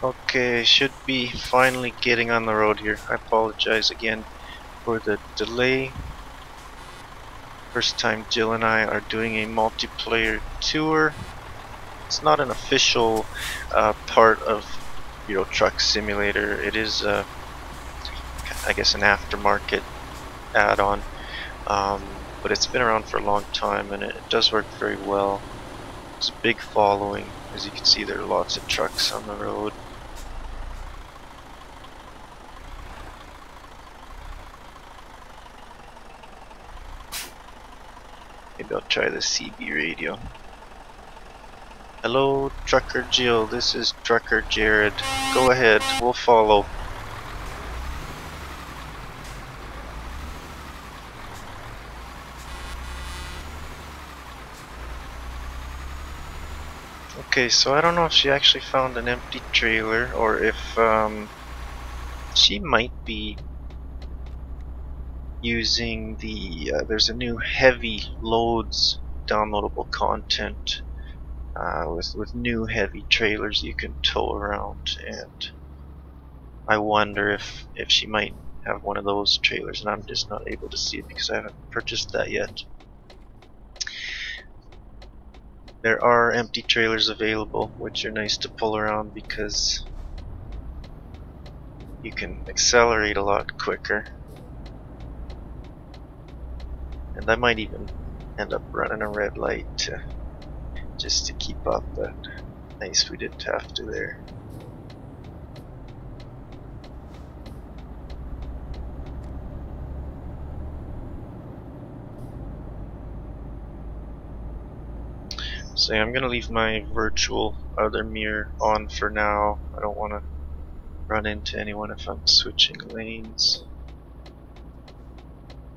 Okay, should be finally getting on the road here. I apologize again for the delay. First time Jill and I are doing a multiplayer tour. It's not an official uh, part of Euro Truck Simulator. It is, uh, I guess, an aftermarket add-on. Um, but it's been around for a long time and it, it does work very well. It's a big following. As you can see, there are lots of trucks on the road. Maybe I'll try the CB radio. Hello, Trucker Jill. This is Trucker Jared. Go ahead, we'll follow. Okay, so I don't know if she actually found an empty trailer or if um, she might be using the uh, there's a new heavy loads downloadable content uh, with with new heavy trailers you can tow around and I wonder if if she might have one of those trailers and I'm just not able to see it because I haven't purchased that yet. There are empty trailers available which are nice to pull around because you can accelerate a lot quicker and I might even end up running a red light to, just to keep up, but nice we didn't have to there. So I'm gonna leave my virtual other mirror on for now. I don't want to run into anyone if I'm switching lanes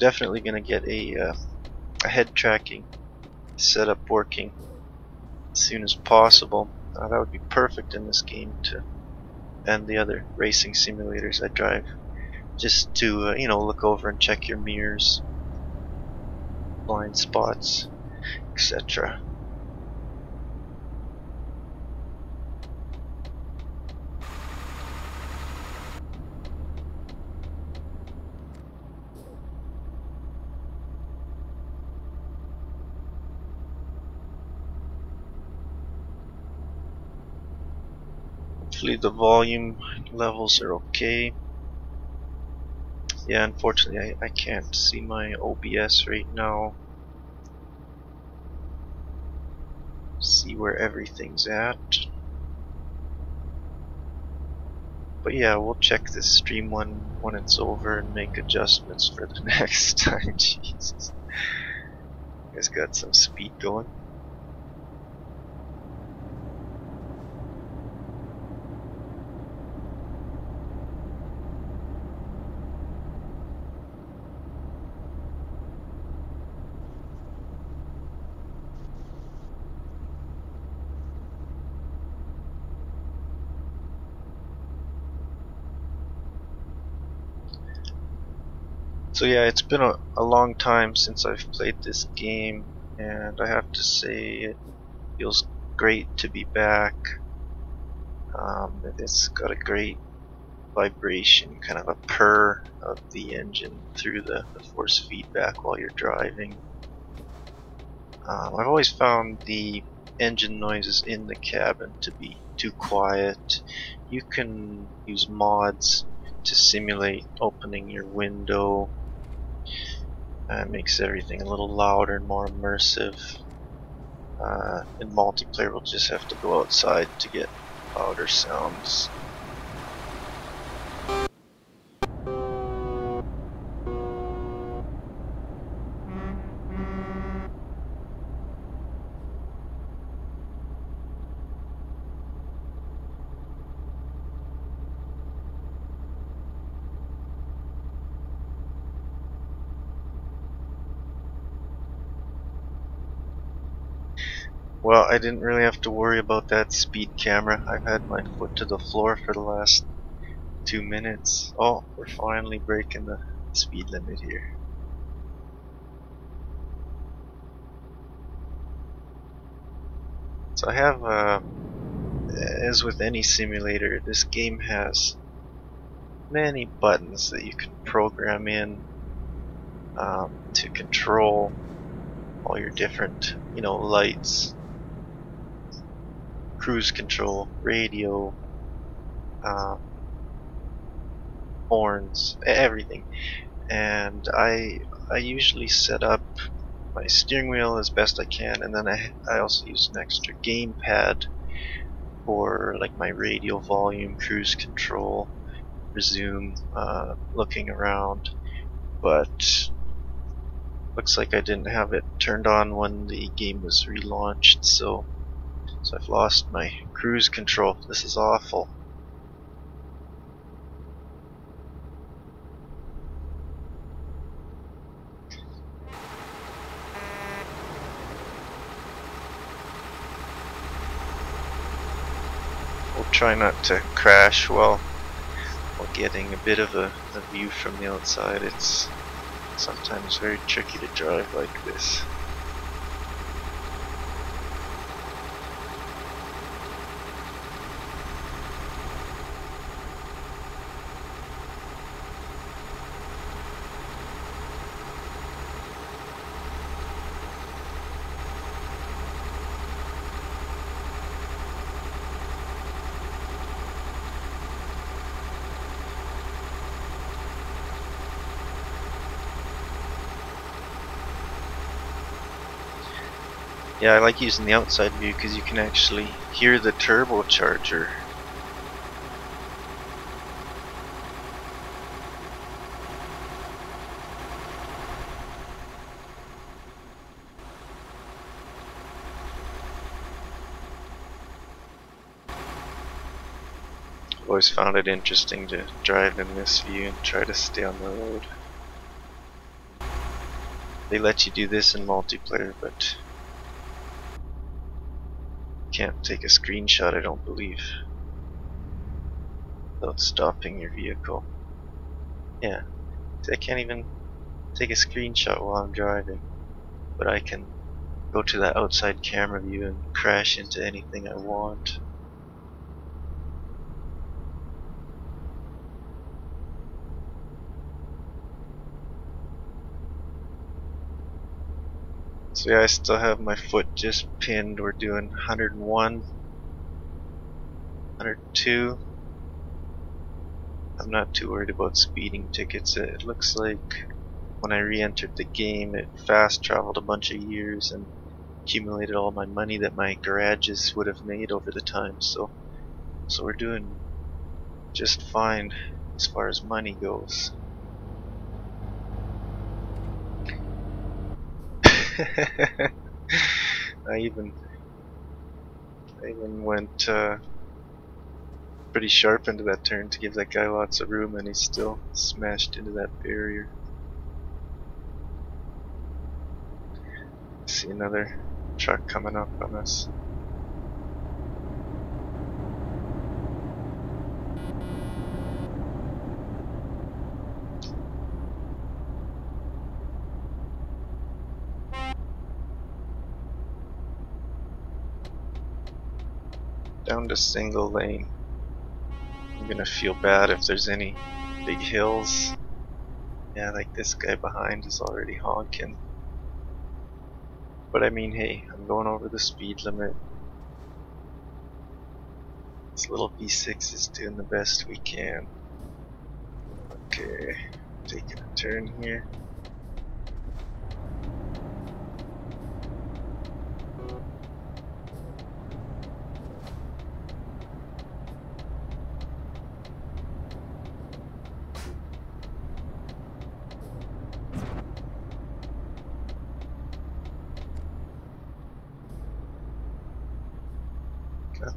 definitely going to get a, uh, a head tracking setup working as soon as possible. Uh, that would be perfect in this game to and the other racing simulators I drive just to uh, you know look over and check your mirrors blind spots etc Hopefully the volume levels are okay. Yeah, unfortunately I, I can't see my OBS right now. See where everything's at. But yeah, we'll check this stream when, when it's over and make adjustments for the next time. Jesus. Guys got some speed going. So yeah, it's been a, a long time since I've played this game, and I have to say it feels great to be back. Um, it's got a great vibration, kind of a purr of the engine through the, the force feedback while you're driving. Um, I've always found the engine noises in the cabin to be too quiet. You can use mods to simulate opening your window uh, makes everything a little louder and more immersive. Uh, in multiplayer, we'll just have to go outside to get louder sounds. Well, I didn't really have to worry about that speed camera. I've had my foot to the floor for the last two minutes. Oh, we're finally breaking the speed limit here. So I have uh, as with any simulator, this game has many buttons that you can program in um, to control all your different, you know, lights, cruise control, radio, um, horns, everything. And I I usually set up my steering wheel as best I can, and then I I also use an extra game pad for like my radio volume, cruise control, resume, uh, looking around. But looks like I didn't have it turned on when the game was relaunched, so so I've lost my cruise control. This is awful. We'll try not to crash while while getting a bit of a, a view from the outside. It's sometimes very tricky to drive like this. Yeah, I like using the outside view because you can actually hear the turbocharger. always found it interesting to drive in this view and try to stay on the road. They let you do this in multiplayer, but can't take a screenshot, I don't believe, without stopping your vehicle. Yeah, I can't even take a screenshot while I'm driving, but I can go to that outside camera view and crash into anything I want. So yeah, I still have my foot just pinned. We're doing 101, 102. I'm not too worried about speeding tickets. It looks like when I re-entered the game, it fast traveled a bunch of years and accumulated all my money that my garages would have made over the time. So, so we're doing just fine as far as money goes. I even I even went uh, pretty sharp into that turn to give that guy lots of room and he still smashed into that barrier. See another truck coming up on us. To single lane. I'm gonna feel bad if there's any big hills. Yeah, like this guy behind is already honking. But I mean, hey, I'm going over the speed limit. This little V6 is doing the best we can. Okay, taking a turn here.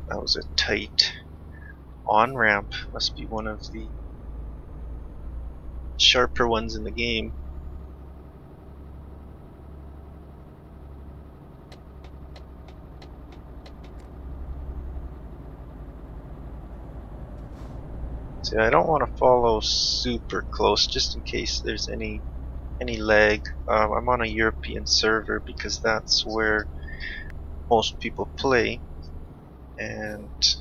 That was a tight on ramp. Must be one of the sharper ones in the game. See, I don't want to follow super close just in case there's any any lag. Um, I'm on a European server because that's where most people play and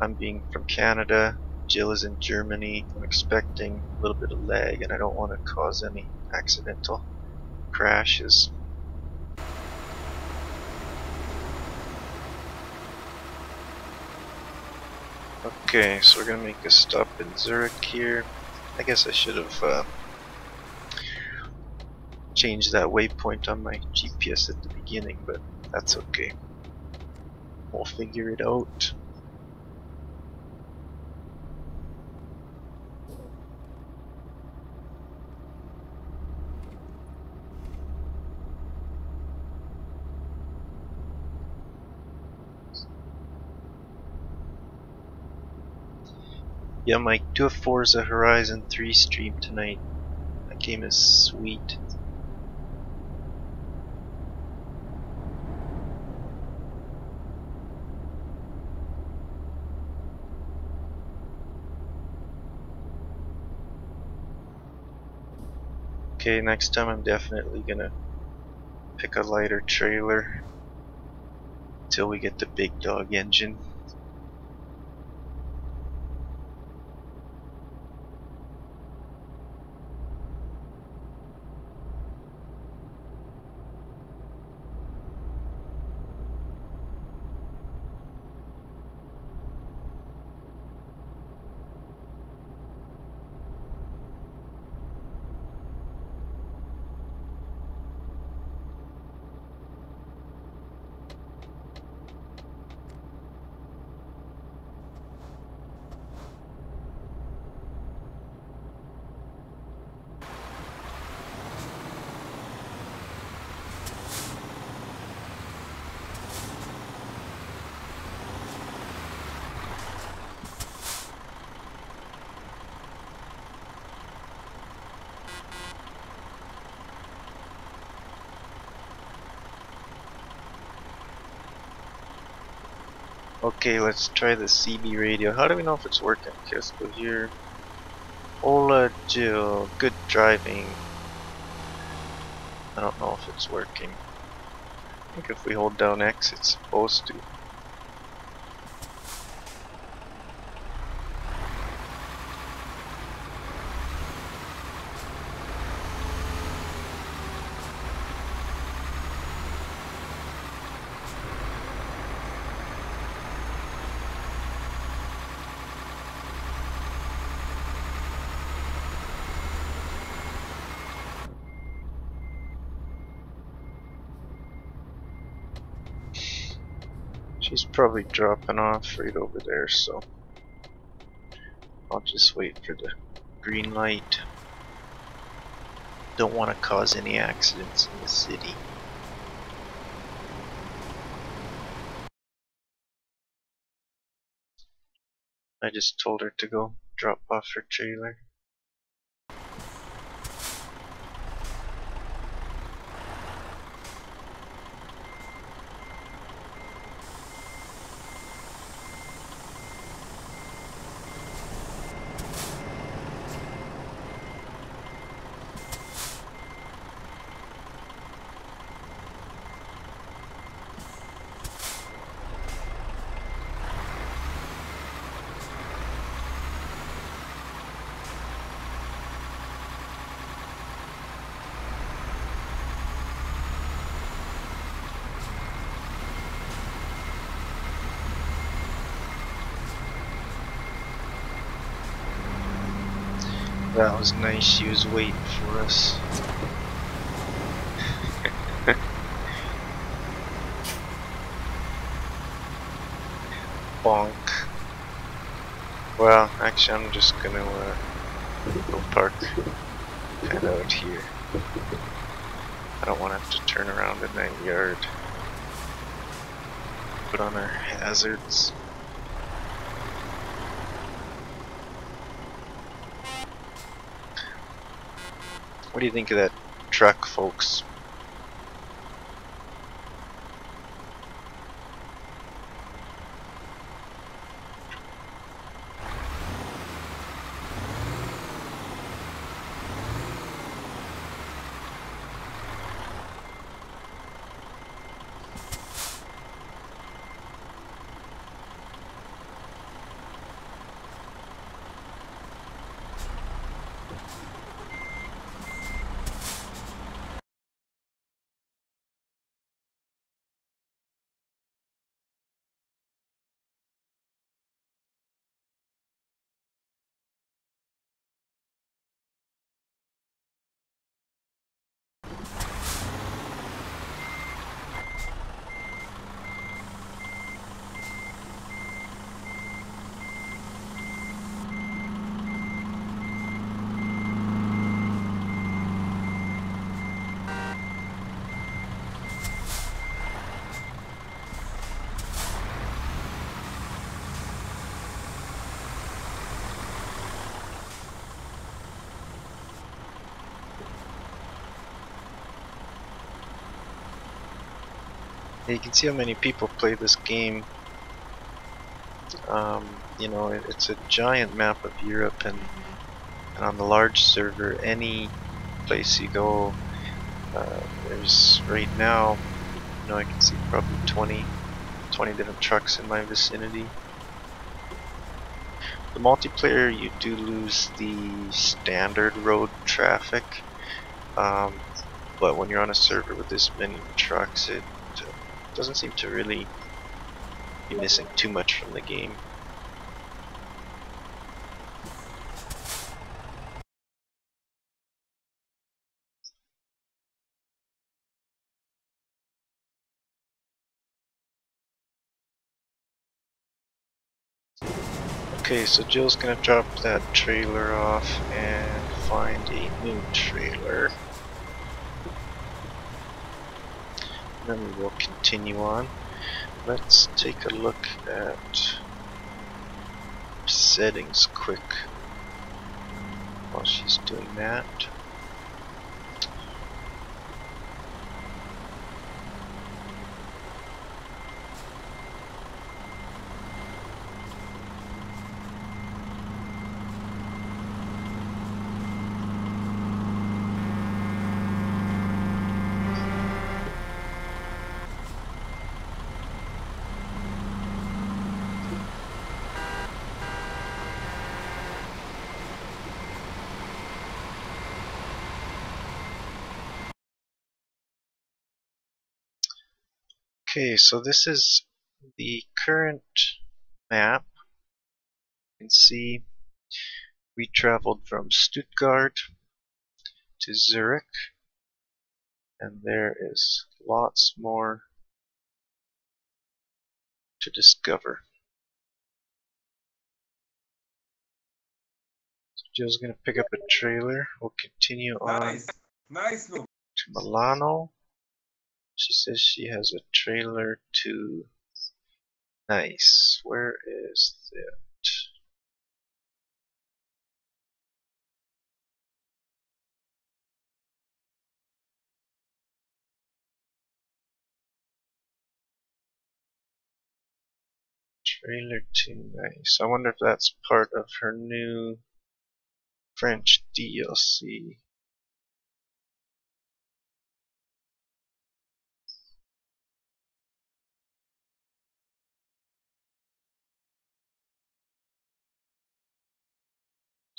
I'm being from Canada, Jill is in Germany. I'm expecting a little bit of lag and I don't want to cause any accidental crashes. Okay, so we're gonna make a stop in Zurich here. I guess I should have uh, changed that waypoint on my GPS at the beginning, but that's okay. We'll figure it out. Yeah, Mike, do a Forza Horizon 3 stream tonight. That game is sweet. Okay, next time I'm definitely gonna pick a lighter trailer until we get the big dog engine. Okay, let's try the CB radio. How do we know if it's working? Okay, let's go here. Ola Jill, good driving. I don't know if it's working. I think if we hold down X, it's supposed to. She's probably dropping off right over there, so I'll just wait for the green light. Don't want to cause any accidents in the city. I just told her to go drop off her trailer. That was nice, she was waiting for us. Bonk. Well, actually I'm just gonna uh, go park kind of out here. I don't want to have to turn around in that yard. Put on our hazards. What do you think of that truck, folks? You can see how many people play this game. Um, you know, it, it's a giant map of Europe, and, and on the large server, any place you go, uh, there's right now, you know, I can see probably 20, 20 different trucks in my vicinity. The multiplayer, you do lose the standard road traffic, um, but when you're on a server with this many trucks, it doesn't seem to really be missing too much from the game. Okay, so Jill's gonna drop that trailer off and find a new trailer. Then we will continue on. Let's take a look at settings quick while she's doing that. Okay, so this is the current map. You can see we traveled from Stuttgart to Zurich, and there is lots more to discover. So Jill's gonna pick up a trailer. We'll continue on Nice. Nice to Milano. She says she has a trailer to Nice. Where is it? Trailer to Nice. I wonder if that's part of her new French DLC.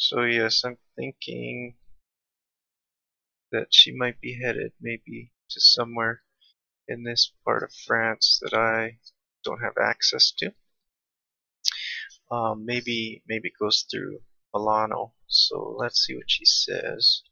So yes, I'm thinking that she might be headed maybe to somewhere in this part of France that I don't have access to. Um, maybe maybe goes through Milano. So let's see what she says.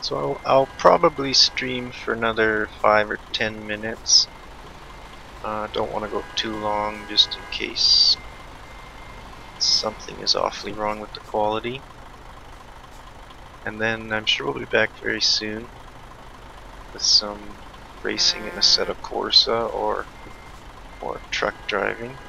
So I'll, probably stream for another five or ten minutes. Uh, don't want to go too long just in case something is awfully wrong with the quality. And then I'm sure we'll be back very soon with some racing in Assetto Corsa or or truck driving.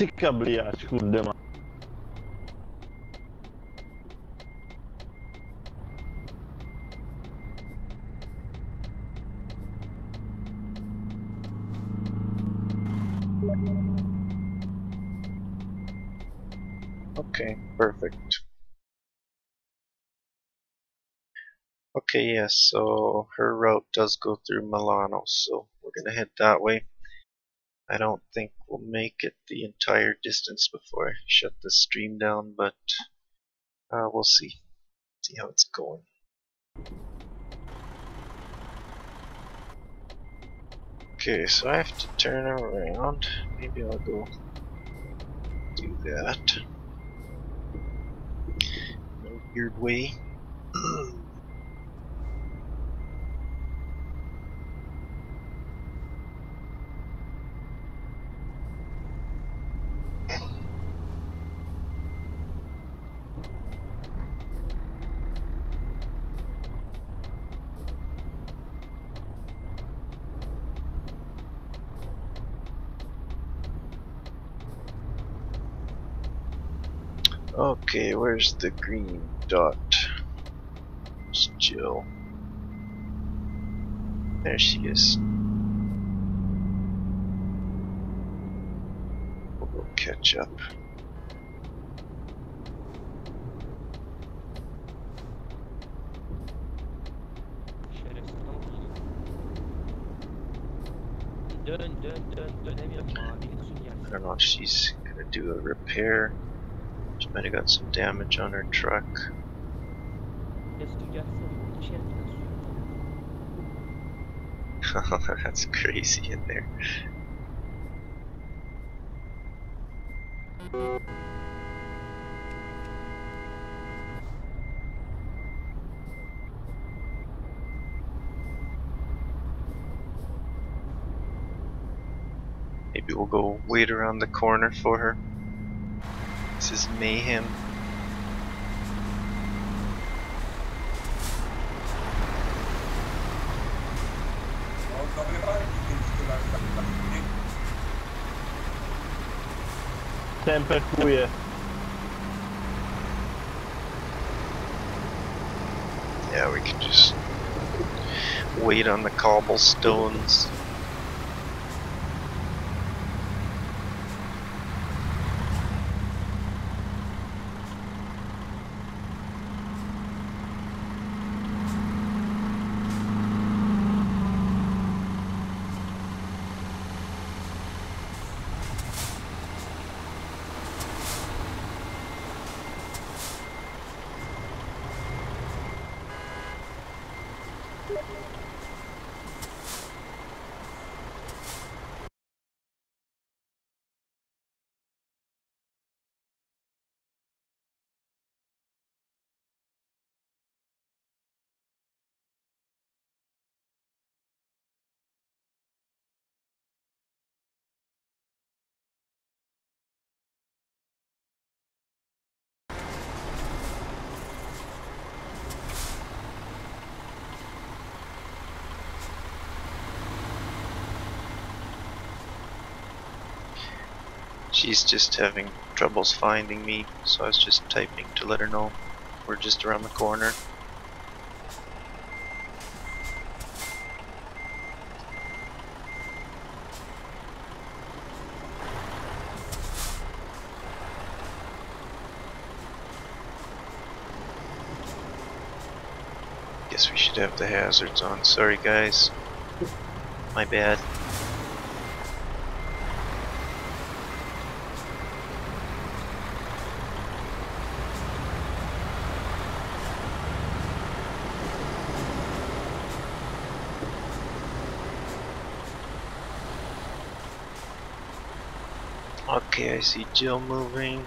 Sicka blyerts skyllde man. Okay, perfect. Okay, yes, so her route does go through Milano, so we're gonna head that way. I don't think we'll make it the entire distance before I shut the stream down, but uh, we'll see. See how it's going. Okay, so I have to turn around. Maybe I'll go do that. Weird way. Okay, where's the green dot? It's Jill. There she is. We'll go catch up. I don't know if she's gonna do a repair. Might have got some damage on her truck. Ya su gelse orta şeriften su. That's crazy in there. Maybe we'll go wait around the corner for her. This is mayhem. Ten perkuje. Yeah, we can just wait on the cobblestones. She's just having troubles finding me, so I was just typing to let her know we're just around the corner. Guess we should have the hazards on. Sorry guys. My bad. Okay, I see Jill moving.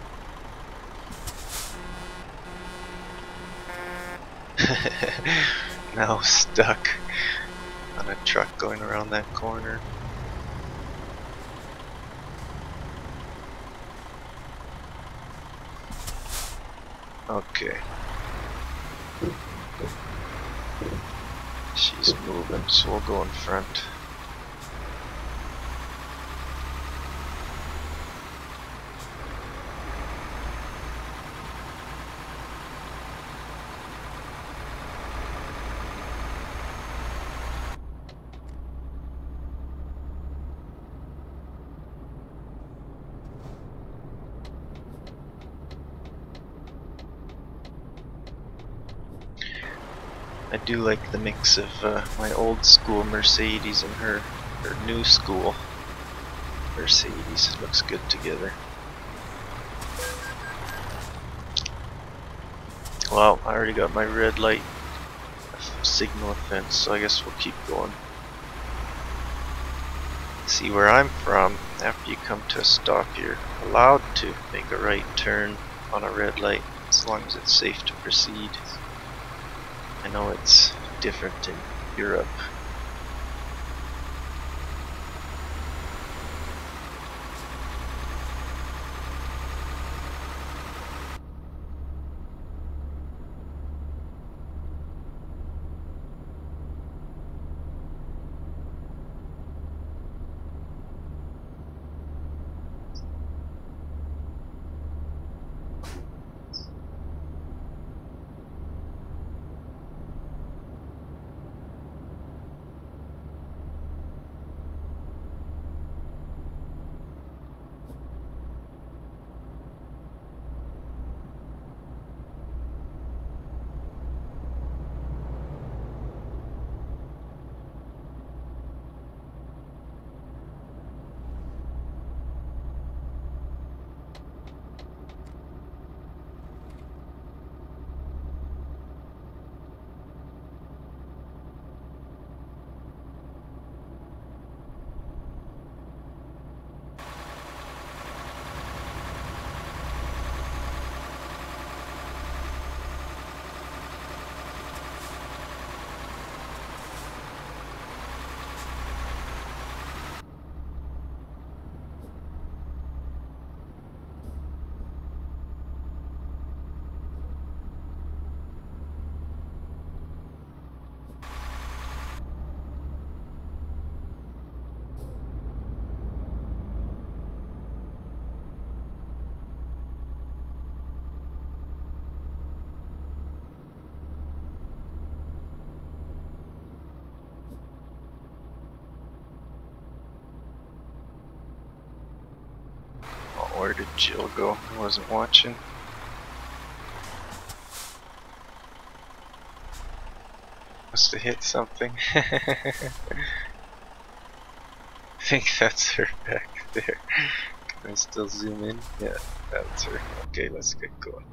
now stuck on a truck going around that corner. Okay. She's moving, so we'll go in front. I do like the mix of uh, my old school Mercedes and her her new school Mercedes. Looks good together. Well, I already got my red light signal offense, so I guess we'll keep going. See where I'm from, after you come to a stop, you're allowed to make a right turn on a red light as long as it's safe to proceed. I know it's different in Europe. Oh, where did Jill go? I wasn't watching. Must have hit something. I think that's her back there. Can I still zoom in? Yeah, that's her. Okay, let's get going.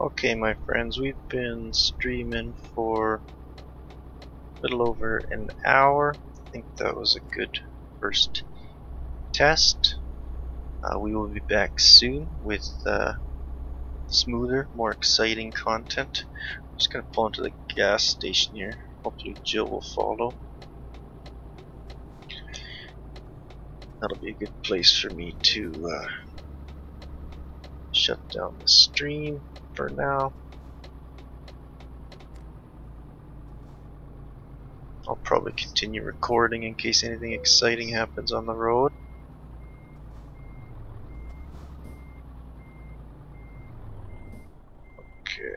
Okay, my friends, we've been streaming for a little over an hour. I think that was a good first test. Uh, we will be back soon with uh, smoother, more exciting content. I'm just gonna pull into the gas station here. Hopefully Jill will follow. That'll be a good place for me to uh, shut down the stream for now. I'll probably continue recording in case anything exciting happens on the road. Okay.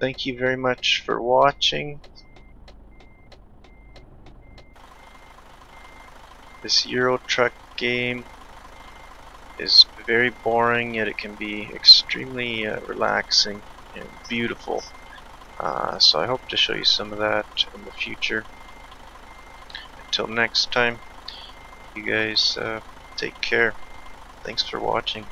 Thank you very much for watching. This Euro Truck game is very boring, yet it can be extremely uh, relaxing and beautiful. Uh, so I hope to show you some of that in the future. Until next time, you guys uh, take care. Thanks for watching.